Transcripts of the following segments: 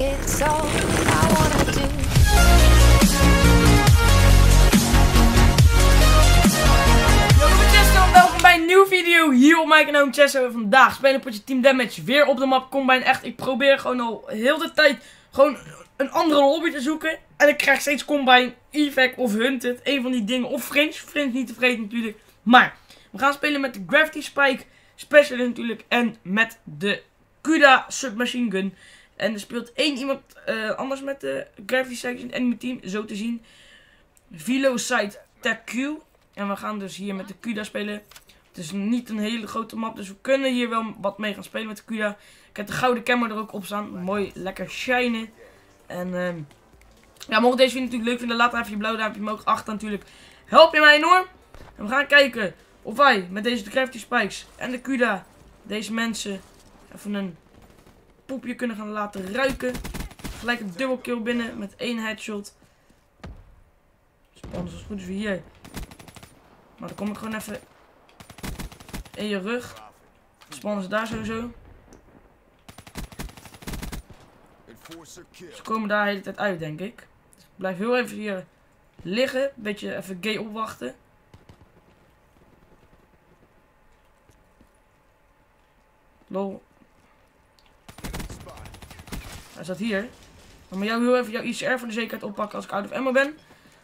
It's all I wanna do. Welkom bij een nieuwe video hier op mijn kanaal Chesto. En vandaag spelen een potje Team Damage weer op de map Combine. Echt, ik probeer gewoon al heel de tijd gewoon een andere lobby te zoeken. En ik krijg steeds Combine, Evac of Hunted. Een van die dingen. Of Fringe. Fringe niet te vergeten natuurlijk. Maar, we gaan spelen met de Gravity Spike Special natuurlijk. En met de Kuda Submachine Gun. En er speelt één iemand eh, anders met de Gravity Section Enemy Team. Zo te zien. Velocite TQ. En we gaan dus hier met de Kuda spelen. Het is niet een hele grote map, dus we kunnen hier wel wat mee gaan spelen met de Kuda. Ik heb de gouden camera er ook op staan. Mooi, lekker shinen. En ehm ja, mocht deze video natuurlijk leuk vinden, laat even je blauw duimpje omhoog achter natuurlijk. Help je mij enorm. En we gaan kijken of wij met deze Gravity Spikes en de Kuda deze mensen even een poepje kunnen gaan laten ruiken. Gelijk een dubbel kill binnen met één headshot. Spannend als goed is hier. Maar dan kom ik gewoon even in je rug. Spannen ze daar sowieso. Ze komen daar de hele tijd uit, denk ik. Dus ik blijf heel even hier liggen. Een beetje even gay opwachten. Lol. Hij staat hier. Dan moet jou heel even jouw ICR voor de zekerheid oppakken als ik out of ammo ben.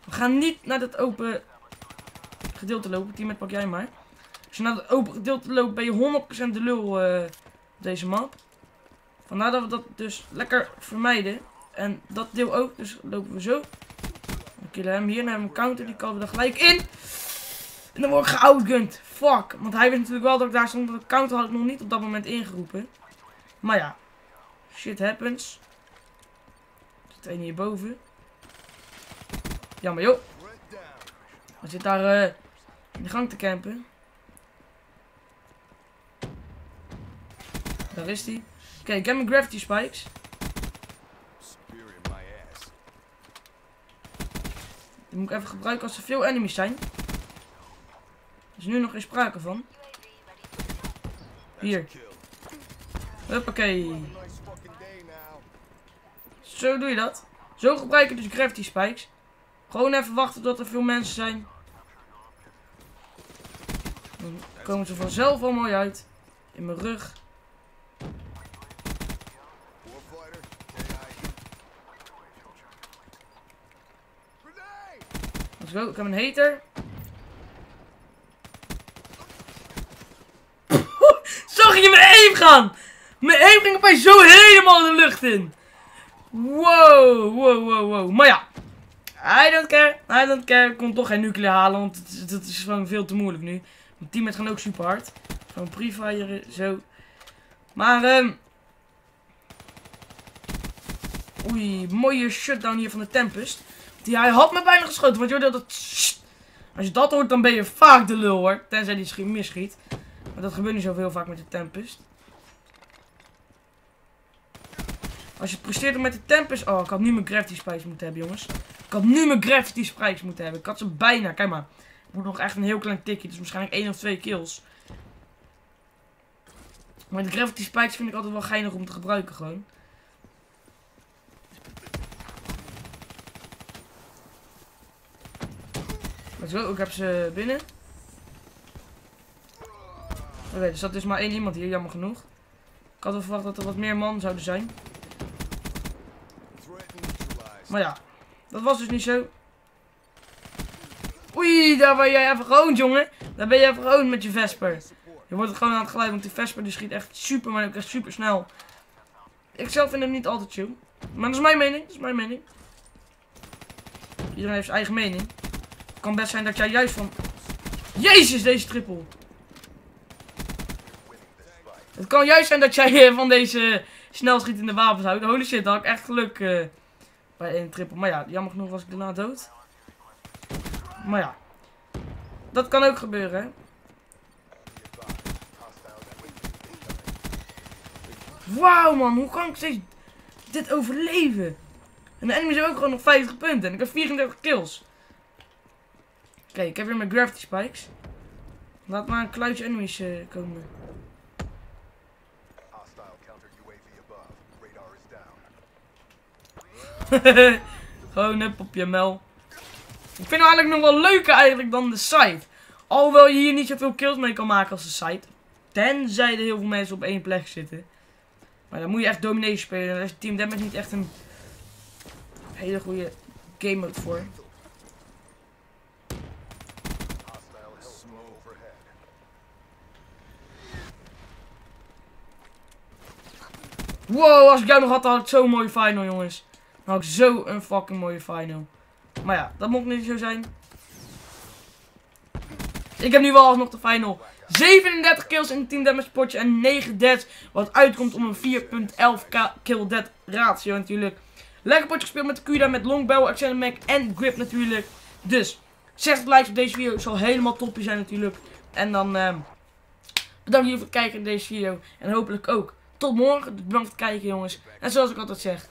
We gaan niet naar dat open gedeelte lopen. Team pak jij maar. Als je naar het open gedeelte loopt ben je 100% de lul eh, op deze map. Vandaar dat we dat dus lekker vermijden. En dat deel ook. Dus lopen we zo. We killen hem hier. We een counter. Die we er gelijk in. En dan word ik geoutgunned. Fuck. Want hij weet natuurlijk wel dat ik daar stond. De counter had ik nog niet op dat moment ingeroepen. Maar ja. Shit happens. Er zit een hierboven. Jammer joh. Hij zit daar eh, in de gang te campen. Daar is hij. Oké, ik heb mijn gravity spikes. Die moet ik even gebruiken als er veel enemies zijn. Er is nu nog geen sprake van. Hier. Huppakee. Zo doe je dat. Zo gebruik je dus gravity spikes. Gewoon even wachten tot er veel mensen zijn. Dan komen ze vanzelf al mooi uit. In mijn rug. Let's go. Ik heb een hater. Zag je mijn aim gaan? Mijn aim ging opeens zo helemaal de lucht in. Wow, wow, wow, wow. Maar ja. I don't care. I don't care. Ik kon toch geen nuclear halen, want het is gewoon veel te moeilijk nu. Mijn teammates gaan ook super hard. Gewoon pre-fire, zo. Maar, ehm... Oei, mooie shutdown hier van de Tempest. Die, hij had me bijna geschoten, want hoorde dat... Als je dat hoort, dan ben je vaak de lul, hoor. Tenzij die schiet misschiet. Maar dat gebeurt niet zoveel vaak met de Tempest. Als je het presteert met de Tempest... Oh, ik had nu mijn Gravity Spikes moeten hebben, jongens. Ik had nu mijn Gravity Spikes moeten hebben. Ik had ze bijna. Kijk maar. Ik moet nog echt een heel klein tikje. Dus waarschijnlijk één of twee kills. Maar de Gravity Spikes vind ik altijd wel geinig om te gebruiken, gewoon. Let's go. Ik heb ze binnen. Oké, er zat dus maar één iemand hier, jammer genoeg. Ik had wel verwacht dat er wat meer man zouden zijn. Maar ja, dat was dus niet zo. Oei, daar ben jij even gehoond, jongen. Daar ben jij even gehoond met je Vesper. Je wordt het gewoon aan het gelijk, want die Vesper die schiet echt super, maar ook echt super snel. Ik zelf vind hem niet altijd chill. Maar dat is mijn mening, dat is mijn mening. Iedereen heeft zijn eigen mening. Het kan best zijn dat jij juist van... Jezus, deze triple. Het kan juist zijn dat jij van deze snelschietende wapens houdt. Holy shit, daar had ik echt geluk eh, bij een triple. Maar ja, jammer genoeg was ik daarna dood. Maar ja. Dat kan ook gebeuren, hè. Wauw, man. Hoe kan ik steeds dit overleven? En de enemies hebben ook gewoon nog 50 punten. En ik heb 34 kills. Oké, ik heb weer mijn gravity spikes. Laat maar een kluitje enemies eh, komen. Gewoon hup op je mel. Ik vind het eigenlijk nog wel leuker eigenlijk dan de site. Alhoewel je hier niet zoveel kills mee kan maken als de site. Tenzij er heel veel mensen op één plek zitten. Maar dan moet je echt domination spelen. Daar is Team Deathmatch niet echt een hele goede game mode voor. Wow, als ik jou nog had, had ik zo'n mooie final, jongens. Ik zo een fucking mooie final. Maar ja, dat mocht niet zo zijn. Ik heb nu wel alsnog de final. 37 kills in het Team Damage potje en 9 deaths. Wat uitkomt om een 4.11 kill death ratio natuurlijk. Lekker potje gespeeld met de Cuda, met Longbow, Accent Mac en Grip natuurlijk. Dus, 60 likes op deze video zal helemaal toppie zijn natuurlijk. En dan uh, bedankt jullie voor het kijken in deze video. En hopelijk ook tot morgen. Bedankt voor het kijken jongens. En zoals ik altijd zeg,